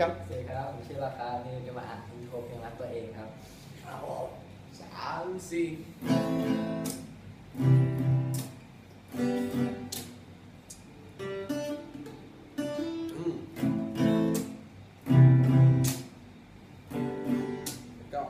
ครับสวัสดีครับผมชื่อราคานี่จะมาอ่านอินโทรเพลงรักตัวเองครับสามสี่ก็